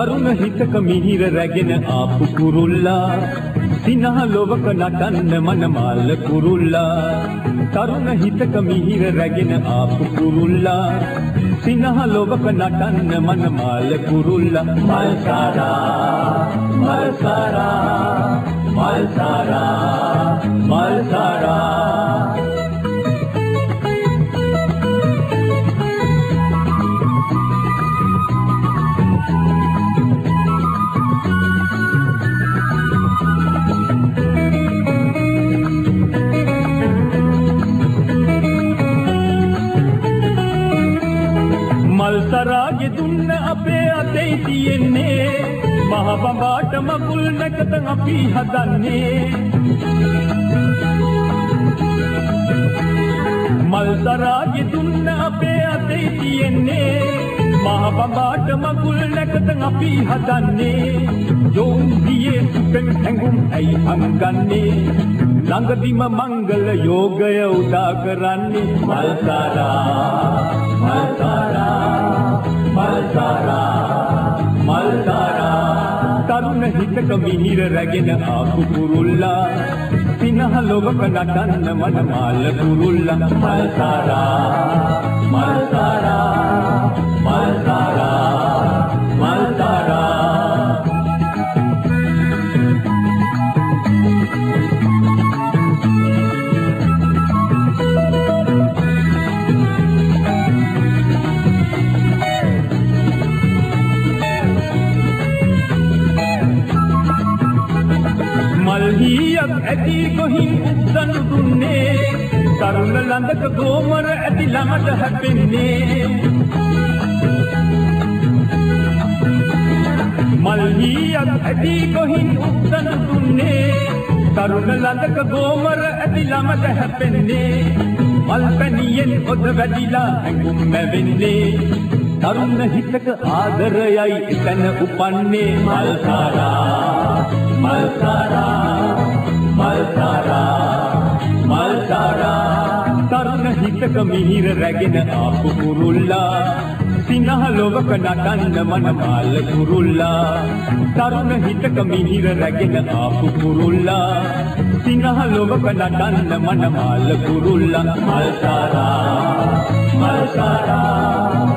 තරුණ හිතක මිහිර රැගෙන ආපු කුරුල්ලා. සිනහ ලොවක නටන්න මනමාල කුරුල්ලා. තරුණ හිතක මිහිර රැගෙන ආපු කුරුල්ලා. සිනහ ලොවක නටන්න මනමාල කුරුල්ලා. මල් සාරා මල් මල් සරාගෙ දුන්න අපේ අතේ තියෙන්නේ. මහ බඹාට මකුල් නැකත අපි හදන්නේ. මල් සරාගෙ දුන්න අපේ අතේ තියෙන්නේ. මහ බඹාට මකුල් නැකත අපි හදන්නේ. යෝන් දියේ සුපෙන් හැඟුම් ඇයි අංගන්නේ? ළඟදිම මංගල යෝගය උදා කරන්නේ මල් තරුණ හිතක මිහිර රැගෙන ආපු කුරුල්ලා. සිනහ ලොවක නටන්න මනමාල කුරුල්ලා. මල් සරා මල් සරා මල්හියක් ඇති කොහින් උත්සනු දුන්නේ? තරුණ ළඟක ගෝමර ඇති ළමට හැපෙන්නේ? මල්හියක් ඇති කොහින් උත්සනු දුන්නේ? තරුණ ළඟක ගෝමර ඇති ළමට හැපෙන්නේ? මල් පැණියෙන් ඔද වැඩිලා ඇඟුම් මැවෙන්නේ? තරුණ හිතක ආදරයයි එතන උපන්නේ මල් සාරා හිතක මිහිර රැගෙන ආපු කුරුල්ලා. සිනහ ලොවක නටන්න මනමාල කුරුල්ලා. තරුණ හිතක මිහිර රැගෙන ආපු කුරුල්ලා. සිනහ ලොවක නටන්න මනමාල කුරුල්ලා. මල් සාරා මල් සාරා